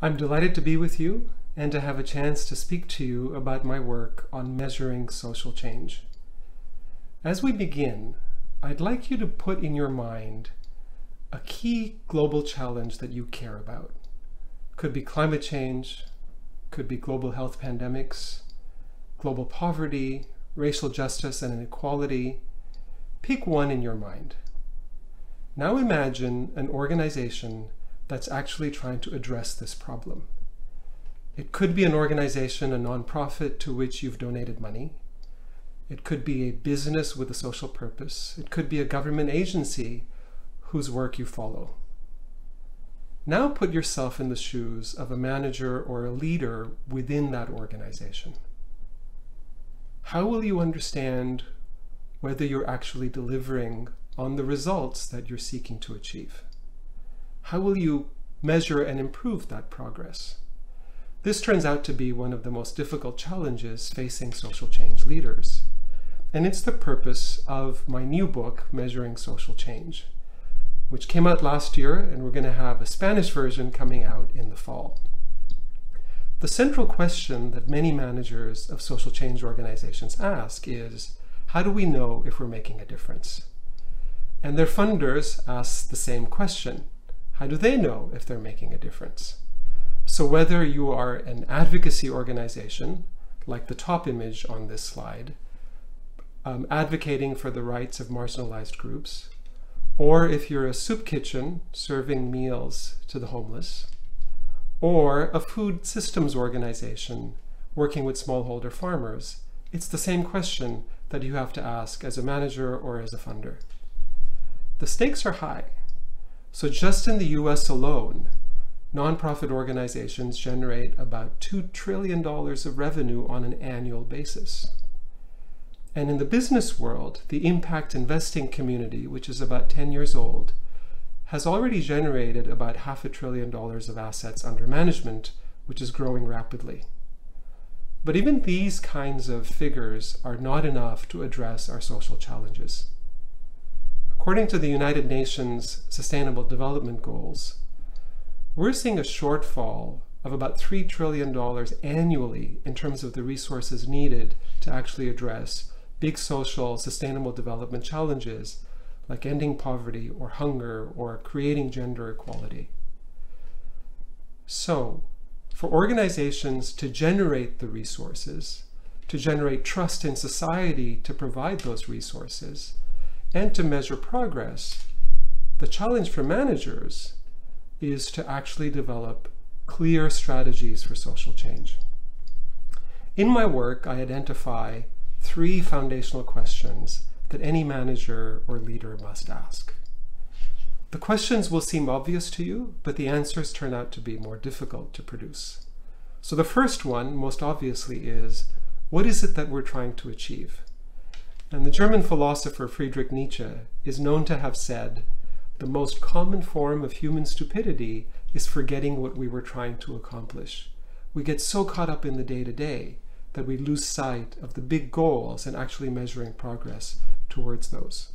I'm delighted to be with you and to have a chance to speak to you about my work on measuring social change. As we begin, I'd like you to put in your mind a key global challenge that you care about. Could be climate change, could be global health pandemics, global poverty, racial justice and inequality. Pick one in your mind. Now imagine an organization that's actually trying to address this problem. It could be an organization, a nonprofit to which you've donated money. It could be a business with a social purpose. It could be a government agency whose work you follow. Now put yourself in the shoes of a manager or a leader within that organization. How will you understand whether you're actually delivering on the results that you're seeking to achieve? How will you measure and improve that progress? This turns out to be one of the most difficult challenges facing social change leaders. And it's the purpose of my new book, Measuring Social Change, which came out last year, and we're going to have a Spanish version coming out in the fall. The central question that many managers of social change organizations ask is, how do we know if we're making a difference? And their funders ask the same question. How do they know if they're making a difference? So whether you are an advocacy organization, like the top image on this slide, um, advocating for the rights of marginalized groups, or if you're a soup kitchen serving meals to the homeless, or a food systems organization working with smallholder farmers, it's the same question that you have to ask as a manager or as a funder. The stakes are high. So just in the US alone, nonprofit organizations generate about $2 trillion of revenue on an annual basis. And in the business world, the impact investing community, which is about 10 years old, has already generated about half a trillion dollars of assets under management, which is growing rapidly. But even these kinds of figures are not enough to address our social challenges. According to the United Nations Sustainable Development Goals, we're seeing a shortfall of about $3 trillion annually in terms of the resources needed to actually address big social sustainable development challenges like ending poverty or hunger or creating gender equality. So, for organizations to generate the resources, to generate trust in society to provide those resources, and to measure progress, the challenge for managers is to actually develop clear strategies for social change. In my work, I identify three foundational questions that any manager or leader must ask. The questions will seem obvious to you, but the answers turn out to be more difficult to produce. So the first one, most obviously, is what is it that we're trying to achieve? And the German philosopher Friedrich Nietzsche is known to have said, the most common form of human stupidity is forgetting what we were trying to accomplish. We get so caught up in the day to day that we lose sight of the big goals and actually measuring progress towards those.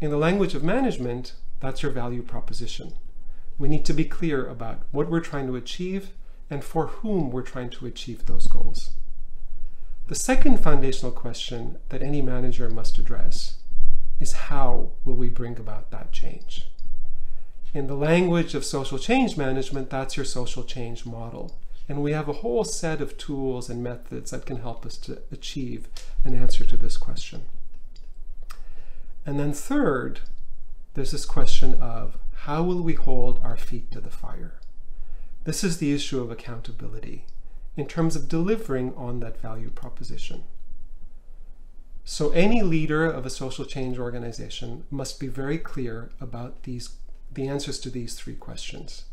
In the language of management, that's your value proposition. We need to be clear about what we're trying to achieve and for whom we're trying to achieve those goals. The second foundational question that any manager must address is how will we bring about that change? In the language of social change management, that's your social change model. And we have a whole set of tools and methods that can help us to achieve an answer to this question. And then third, there's this question of how will we hold our feet to the fire? This is the issue of accountability in terms of delivering on that value proposition. So any leader of a social change organization must be very clear about these, the answers to these three questions.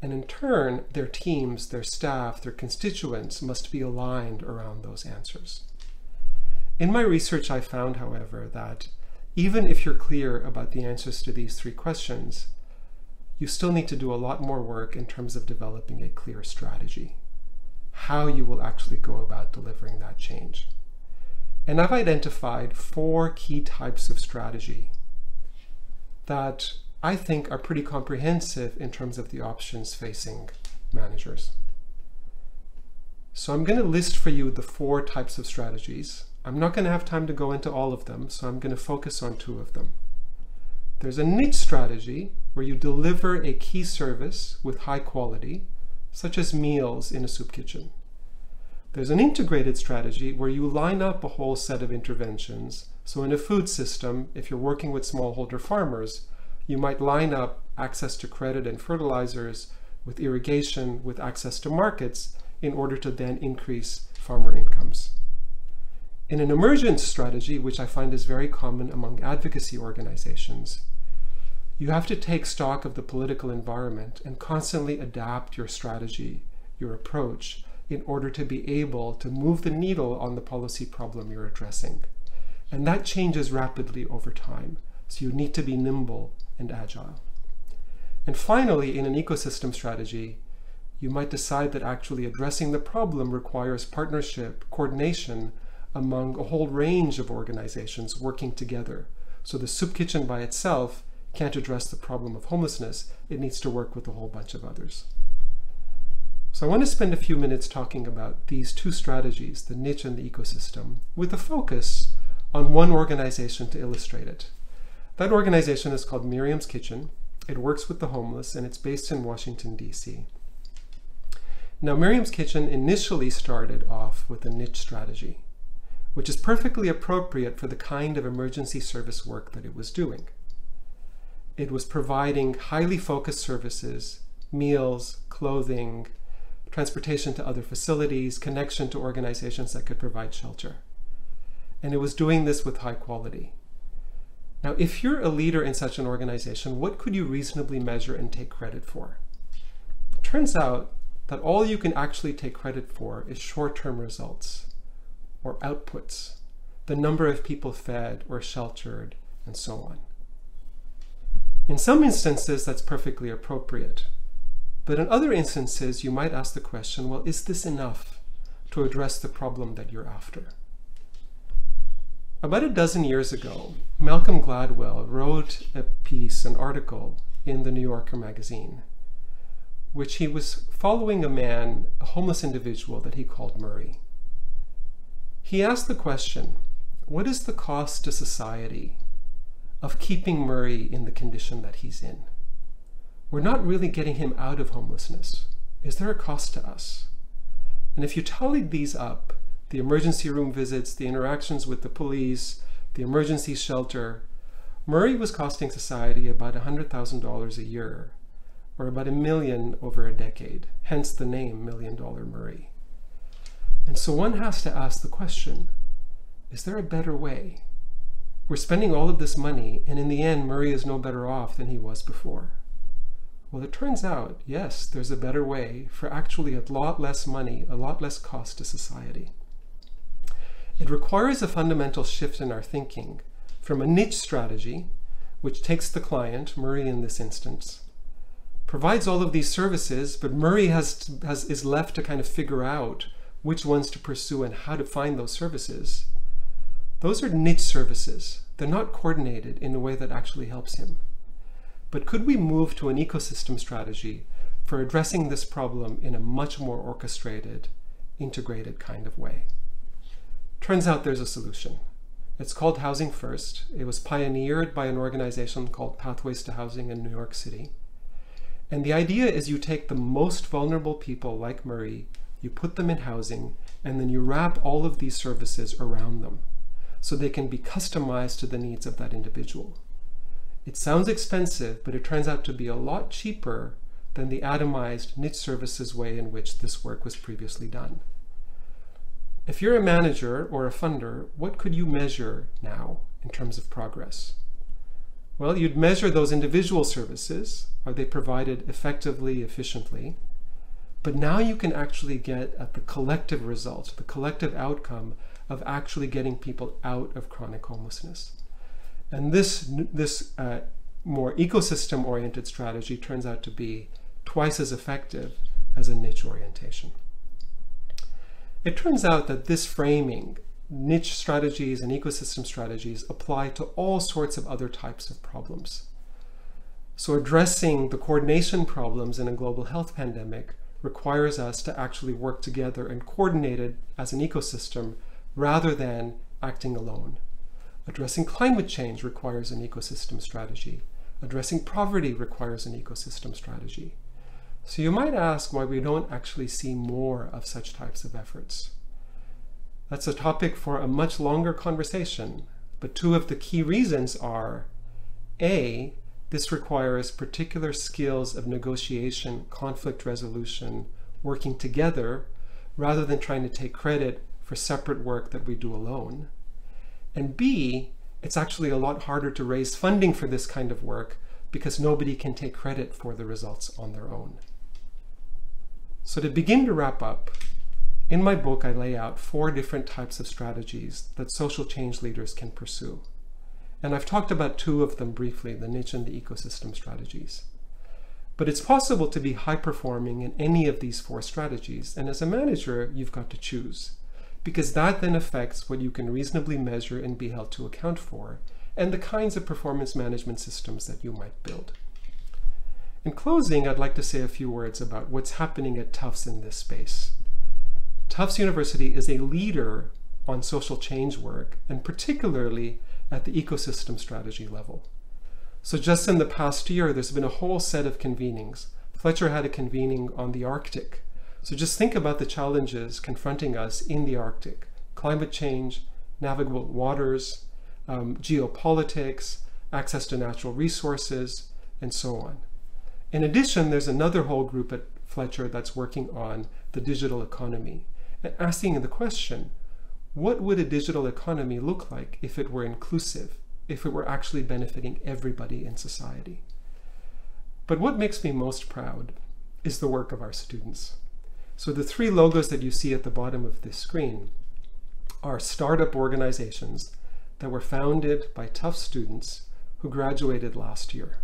And in turn, their teams, their staff, their constituents must be aligned around those answers. In my research, I found, however, that even if you're clear about the answers to these three questions, you still need to do a lot more work in terms of developing a clear strategy how you will actually go about delivering that change. And I've identified four key types of strategy that I think are pretty comprehensive in terms of the options facing managers. So I'm going to list for you the four types of strategies. I'm not going to have time to go into all of them, so I'm going to focus on two of them. There's a niche strategy where you deliver a key service with high quality, such as meals in a soup kitchen. There's an integrated strategy where you line up a whole set of interventions. So in a food system, if you're working with smallholder farmers, you might line up access to credit and fertilizers with irrigation, with access to markets, in order to then increase farmer incomes. In an emergence strategy, which I find is very common among advocacy organizations, you have to take stock of the political environment and constantly adapt your strategy, your approach, in order to be able to move the needle on the policy problem you're addressing. And that changes rapidly over time, so you need to be nimble and agile. And finally, in an ecosystem strategy, you might decide that actually addressing the problem requires partnership, coordination among a whole range of organizations working together. So the soup kitchen by itself can't address the problem of homelessness, it needs to work with a whole bunch of others. So I want to spend a few minutes talking about these two strategies, the niche and the ecosystem, with a focus on one organization to illustrate it. That organization is called Miriam's Kitchen. It works with the homeless and it's based in Washington, D.C. Now, Miriam's Kitchen initially started off with a niche strategy, which is perfectly appropriate for the kind of emergency service work that it was doing. It was providing highly focused services, meals, clothing, transportation to other facilities, connection to organizations that could provide shelter. And it was doing this with high quality. Now, if you're a leader in such an organization, what could you reasonably measure and take credit for? It turns out that all you can actually take credit for is short-term results or outputs, the number of people fed or sheltered, and so on. In some instances, that's perfectly appropriate. But in other instances, you might ask the question, well, is this enough to address the problem that you're after? About a dozen years ago, Malcolm Gladwell wrote a piece, an article, in the New Yorker magazine which he was following a man, a homeless individual that he called Murray. He asked the question, what is the cost to society of keeping Murray in the condition that he's in? We're not really getting him out of homelessness. Is there a cost to us? And if you tallied these up, the emergency room visits, the interactions with the police, the emergency shelter, Murray was costing society about $100,000 a year or about a million over a decade, hence the name Million Dollar Murray. And so one has to ask the question, is there a better way? We're spending all of this money, and in the end, Murray is no better off than he was before. Well, it turns out, yes, there's a better way for actually a lot less money, a lot less cost to society. It requires a fundamental shift in our thinking from a niche strategy, which takes the client, Murray in this instance, provides all of these services, but Murray has, has is left to kind of figure out which ones to pursue and how to find those services. Those are niche services. They're not coordinated in a way that actually helps him. But could we move to an ecosystem strategy for addressing this problem in a much more orchestrated, integrated kind of way? Turns out there's a solution. It's called Housing First. It was pioneered by an organization called Pathways to Housing in New York City. And the idea is you take the most vulnerable people like Murray, you put them in housing, and then you wrap all of these services around them so they can be customized to the needs of that individual. It sounds expensive, but it turns out to be a lot cheaper than the atomized niche services way in which this work was previously done. If you're a manager or a funder, what could you measure now in terms of progress? Well, you'd measure those individual services. Are they provided effectively, efficiently? But now you can actually get at the collective result, the collective outcome of actually getting people out of chronic homelessness. And this, this uh, more ecosystem oriented strategy turns out to be twice as effective as a niche orientation. It turns out that this framing niche strategies and ecosystem strategies apply to all sorts of other types of problems. So addressing the coordination problems in a global health pandemic requires us to actually work together and coordinate as an ecosystem rather than acting alone. Addressing climate change requires an ecosystem strategy. Addressing poverty requires an ecosystem strategy. So you might ask why we don't actually see more of such types of efforts. That's a topic for a much longer conversation, but two of the key reasons are A, this requires particular skills of negotiation, conflict resolution, working together, rather than trying to take credit for separate work that we do alone. And B, it's actually a lot harder to raise funding for this kind of work because nobody can take credit for the results on their own. So to begin to wrap up, in my book I lay out four different types of strategies that social change leaders can pursue. And I've talked about two of them briefly, the niche and the ecosystem strategies. But it's possible to be high performing in any of these four strategies, and as a manager, you've got to choose because that then affects what you can reasonably measure and be held to account for, and the kinds of performance management systems that you might build. In closing, I'd like to say a few words about what's happening at Tufts in this space. Tufts University is a leader on social change work, and particularly at the ecosystem strategy level. So just in the past year, there's been a whole set of convenings. Fletcher had a convening on the Arctic, so just think about the challenges confronting us in the Arctic climate change, navigable waters, um, geopolitics, access to natural resources, and so on. In addition, there's another whole group at Fletcher that's working on the digital economy and asking the question what would a digital economy look like if it were inclusive, if it were actually benefiting everybody in society? But what makes me most proud is the work of our students. So the three logos that you see at the bottom of this screen are startup organizations that were founded by Tufts students who graduated last year.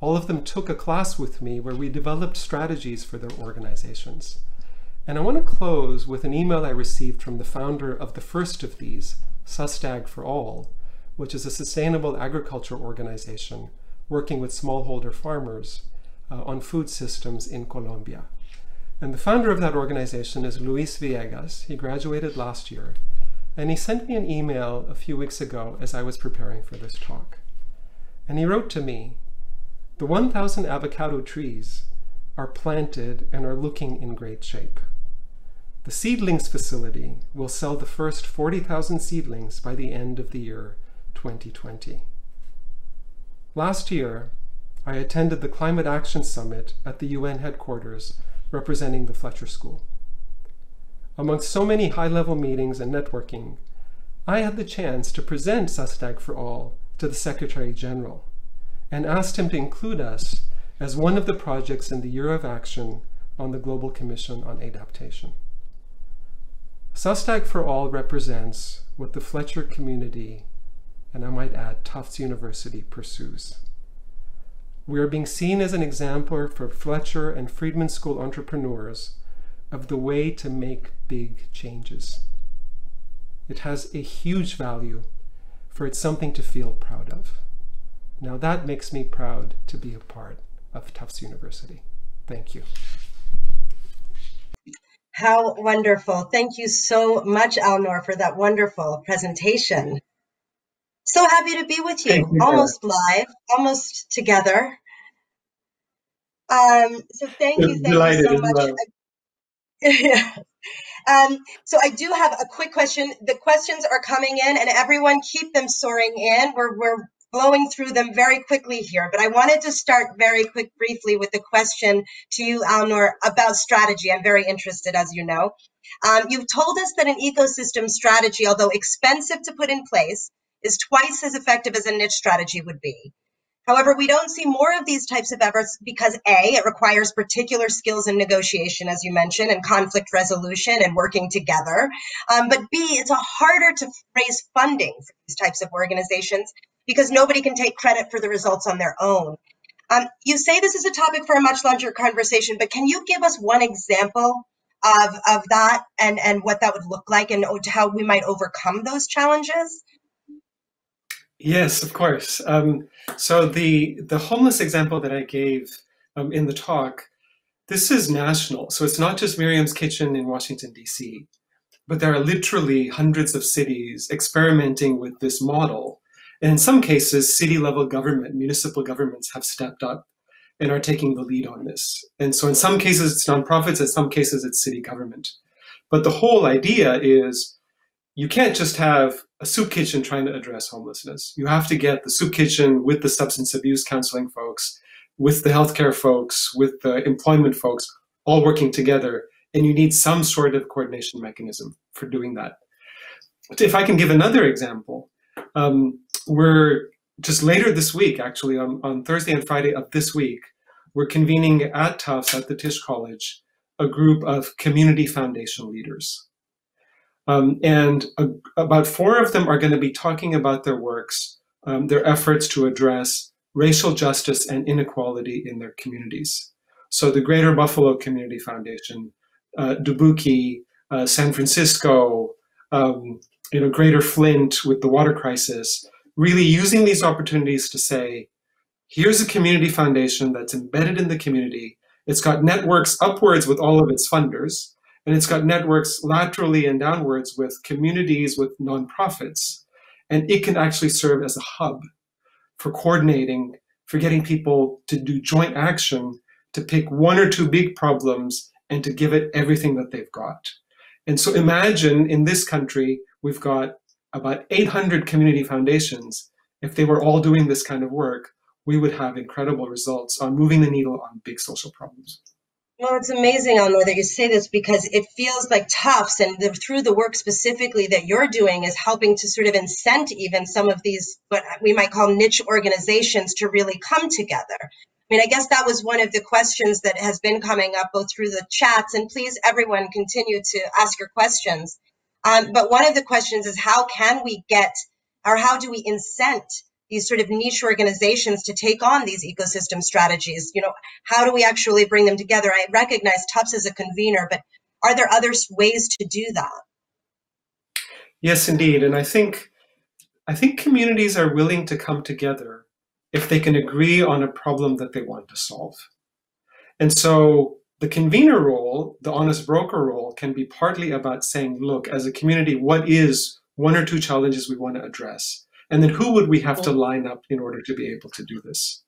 All of them took a class with me where we developed strategies for their organizations. And I want to close with an email I received from the founder of the first of these, Sustag for All, which is a sustainable agriculture organization working with smallholder farmers uh, on food systems in Colombia. And the founder of that organization is Luis Villegas. He graduated last year. And he sent me an email a few weeks ago as I was preparing for this talk. And he wrote to me, the 1,000 avocado trees are planted and are looking in great shape. The seedlings facility will sell the first 40,000 seedlings by the end of the year 2020. Last year, I attended the Climate Action Summit at the UN headquarters representing the Fletcher School. Amongst so many high-level meetings and networking, I had the chance to present Sustag for All to the Secretary General and asked him to include us as one of the projects in the Year of Action on the Global Commission on Adaptation. Sustag for All represents what the Fletcher community, and I might add Tufts University, pursues. We are being seen as an example for Fletcher and Friedman School entrepreneurs of the way to make big changes. It has a huge value, for it's something to feel proud of. Now that makes me proud to be a part of Tufts University. Thank you. How wonderful. Thank you so much, Alnoor, for that wonderful presentation. So happy to be with you, you almost live, almost together. Um, so thank you, thank you so much. yeah. Um, so I do have a quick question. The questions are coming in, and everyone keep them soaring in. We're we're blowing through them very quickly here, but I wanted to start very quick, briefly with the question to you, Alnoor, about strategy. I'm very interested, as you know. Um, you've told us that an ecosystem strategy, although expensive to put in place, is twice as effective as a niche strategy would be. However, we don't see more of these types of efforts because A, it requires particular skills in negotiation, as you mentioned, and conflict resolution and working together. Um, but B, it's a harder to raise funding for these types of organizations because nobody can take credit for the results on their own. Um, you say this is a topic for a much larger conversation, but can you give us one example of, of that and, and what that would look like and how we might overcome those challenges? Yes, of course. Um, so the the homeless example that I gave um, in the talk this is national. So it's not just Miriam's Kitchen in Washington, D.C., but there are literally hundreds of cities experimenting with this model. And in some cases, city level government, municipal governments have stepped up and are taking the lead on this. And so in some cases, it's nonprofits, in some cases, it's city government. But the whole idea is you can't just have a soup kitchen trying to address homelessness. You have to get the soup kitchen with the substance abuse counseling folks, with the healthcare folks, with the employment folks, all working together. And you need some sort of coordination mechanism for doing that. If I can give another example, um, we're just later this week, actually, on, on Thursday and Friday of this week, we're convening at Tufts at the Tisch College a group of community foundation leaders. Um, and about four of them are going to be talking about their works, um, their efforts to address racial justice and inequality in their communities. So the Greater Buffalo Community Foundation, uh, Dubuque, uh, San Francisco, um, you know, Greater Flint with the water crisis, really using these opportunities to say, here's a community foundation that's embedded in the community. It's got networks upwards with all of its funders, and it's got networks laterally and downwards with communities, with nonprofits. And it can actually serve as a hub for coordinating, for getting people to do joint action, to pick one or two big problems and to give it everything that they've got. And so imagine in this country, we've got about 800 community foundations. If they were all doing this kind of work, we would have incredible results on moving the needle on big social problems. Well, it's amazing, Alnoor, that you say this because it feels like Tufts and the, through the work specifically that you're doing is helping to sort of incent even some of these, what we might call niche organizations to really come together. I mean, I guess that was one of the questions that has been coming up both through the chats, and please, everyone, continue to ask your questions. Um, but one of the questions is how can we get, or how do we incent these sort of niche organizations to take on these ecosystem strategies? You know, how do we actually bring them together? I recognize Tufts as a convener, but are there other ways to do that? Yes, indeed. And I think I think communities are willing to come together if they can agree on a problem that they want to solve. And so the convener role, the honest broker role, can be partly about saying, look, as a community, what is one or two challenges we want to address? And then who would we have to line up in order to be able to do this?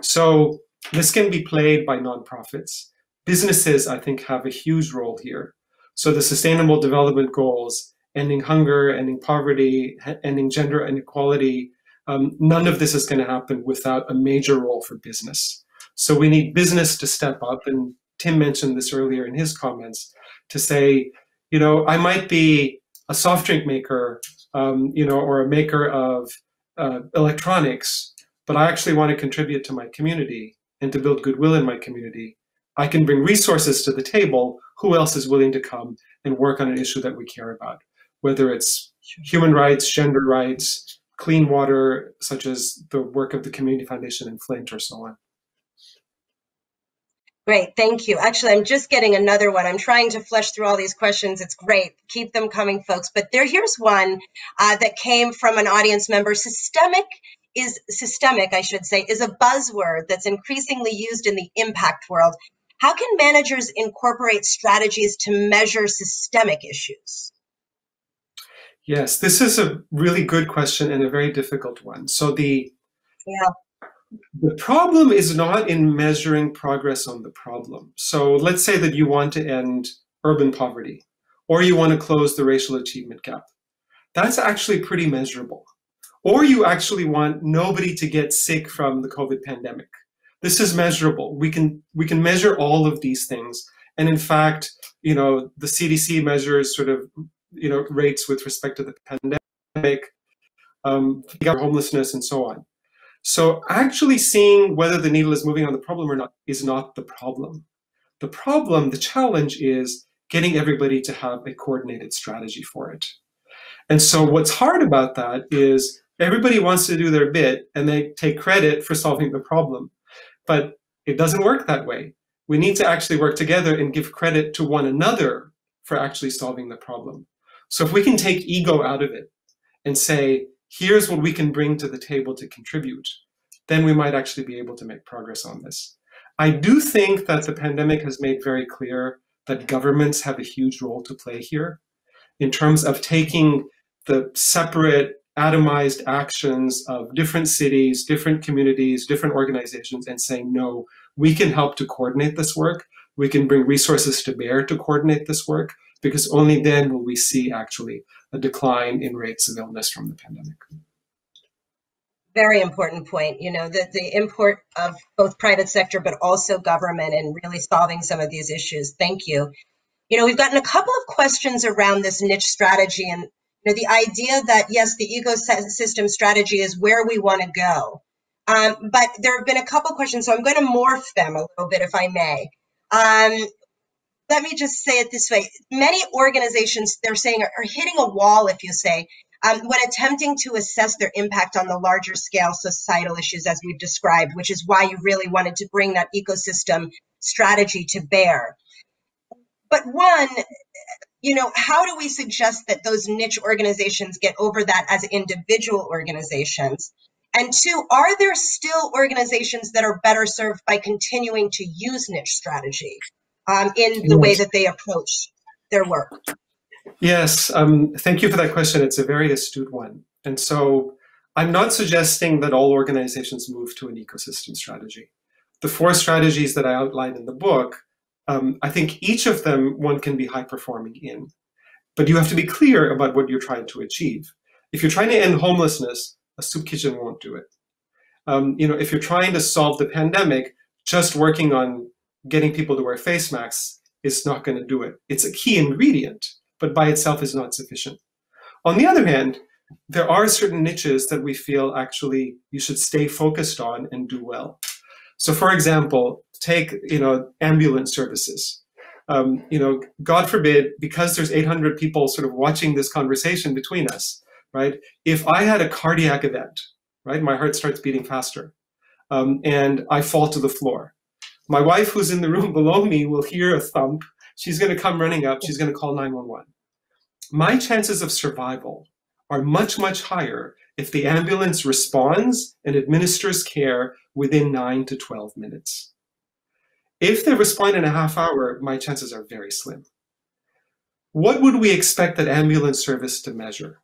So this can be played by nonprofits. Businesses, I think, have a huge role here. So the Sustainable Development Goals, ending hunger, ending poverty, ending gender inequality, um, none of this is going to happen without a major role for business. So we need business to step up, and Tim mentioned this earlier in his comments, to say, you know, I might be a soft drink maker um, you know, or a maker of uh, electronics, but I actually want to contribute to my community and to build goodwill in my community, I can bring resources to the table. Who else is willing to come and work on an issue that we care about? Whether it's human rights, gender rights, clean water, such as the work of the Community Foundation in Flint or so on. Great, thank you. Actually, I'm just getting another one. I'm trying to flesh through all these questions. It's great. Keep them coming, folks. But there, here's one uh, that came from an audience member. Systemic is systemic, I should say, is a buzzword that's increasingly used in the impact world. How can managers incorporate strategies to measure systemic issues? Yes, this is a really good question and a very difficult one. So the yeah the problem is not in measuring progress on the problem. So let's say that you want to end urban poverty or you want to close the racial achievement gap. That's actually pretty measurable. Or you actually want nobody to get sick from the COVID pandemic. This is measurable. We can we can measure all of these things. And in fact, you know, the CDC measures sort of you know rates with respect to the pandemic, um, homelessness, and so on. So actually seeing whether the needle is moving on the problem or not is not the problem. The problem, the challenge is getting everybody to have a coordinated strategy for it. And so what's hard about that is everybody wants to do their bit and they take credit for solving the problem. But it doesn't work that way. We need to actually work together and give credit to one another for actually solving the problem. So if we can take ego out of it and say, here's what we can bring to the table to contribute, then we might actually be able to make progress on this. I do think that the pandemic has made very clear that governments have a huge role to play here in terms of taking the separate atomized actions of different cities, different communities, different organizations and saying, no, we can help to coordinate this work. We can bring resources to bear to coordinate this work because only then will we see actually a decline in rates of illness from the pandemic. Very important point, you know, the, the import of both private sector but also government and really solving some of these issues. Thank you. You know, we've gotten a couple of questions around this niche strategy and you know, the idea that yes, the ecosystem strategy is where we want to go. Um, but there have been a couple questions, so I'm going to morph them a little bit, if I may. Um, let me just say it this way: many organizations, they're saying, are, are hitting a wall, if you say, um, when attempting to assess their impact on the larger scale societal issues, as we've described, which is why you really wanted to bring that ecosystem strategy to bear. But one, you know, how do we suggest that those niche organizations get over that as individual organizations? And two, are there still organizations that are better served by continuing to use niche strategy um, in the way that they approach their work? Yes, um, thank you for that question. It's a very astute one. And so I'm not suggesting that all organizations move to an ecosystem strategy. The four strategies that I outlined in the book um, I think each of them one can be high performing in. But you have to be clear about what you're trying to achieve. If you're trying to end homelessness, a soup kitchen won't do it. Um, you know, if you're trying to solve the pandemic, just working on getting people to wear face masks is not going to do it. It's a key ingredient, but by itself is not sufficient. On the other hand, there are certain niches that we feel actually you should stay focused on and do well. So for example, take, you know, ambulance services. Um, you know, God forbid, because there's 800 people sort of watching this conversation between us, right? If I had a cardiac event, right, my heart starts beating faster, um, and I fall to the floor. My wife, who's in the room below me, will hear a thump. She's going to come running up. She's going to call 911. My chances of survival are much, much higher if the ambulance responds and administers care within 9 to 12 minutes. If they respond in a half hour, my chances are very slim. What would we expect that ambulance service to measure?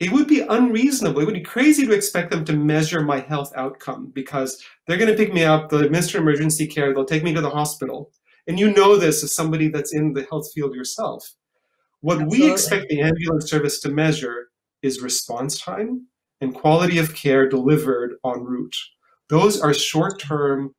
It would be unreasonable. It would be crazy to expect them to measure my health outcome because they're going to pick me up, they'll administer emergency care, they'll take me to the hospital. And you know this as somebody that's in the health field yourself. What Absolutely. we expect the ambulance service to measure is response time and quality of care delivered en route. Those are short-term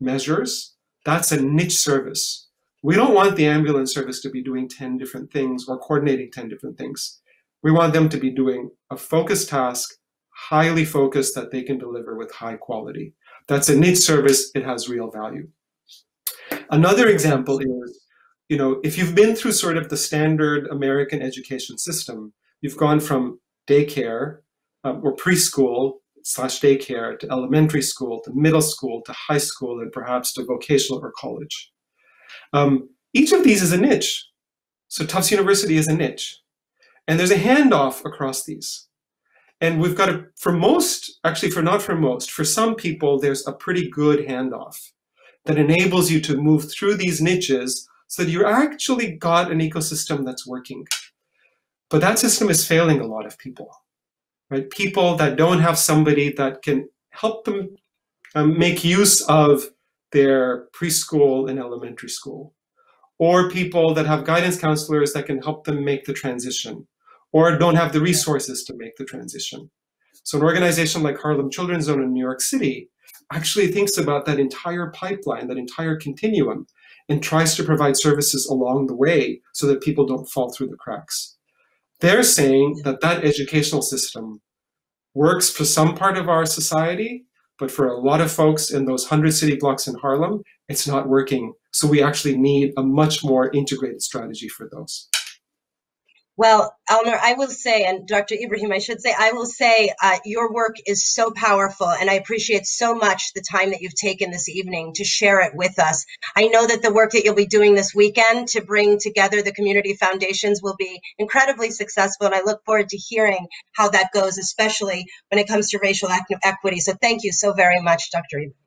measures. That's a niche service. We don't want the ambulance service to be doing 10 different things or coordinating 10 different things. We want them to be doing a focused task, highly focused that they can deliver with high quality. That's a niche service, it has real value. Another example is, you know, if you've been through sort of the standard American education system, you've gone from daycare um, or preschool slash daycare to elementary school to middle school to high school and perhaps to vocational or college. Um, each of these is a niche. So Tufts University is a niche. And there's a handoff across these. And we've got a, for most, actually for not for most, for some people, there's a pretty good handoff that enables you to move through these niches so that you actually got an ecosystem that's working. But that system is failing a lot of people, right? People that don't have somebody that can help them um, make use of their preschool and elementary school, or people that have guidance counselors that can help them make the transition, or don't have the resources to make the transition. So an organization like Harlem Children's Zone in New York City actually thinks about that entire pipeline, that entire continuum, and tries to provide services along the way so that people don't fall through the cracks. They're saying that that educational system works for some part of our society, but for a lot of folks in those 100 city blocks in Harlem, it's not working. So we actually need a much more integrated strategy for those. Well, Elmer, I will say, and Dr. Ebrahim, I should say, I will say uh, your work is so powerful, and I appreciate so much the time that you've taken this evening to share it with us. I know that the work that you'll be doing this weekend to bring together the community foundations will be incredibly successful, and I look forward to hearing how that goes, especially when it comes to racial equity. So thank you so very much, Dr. Ebrahim.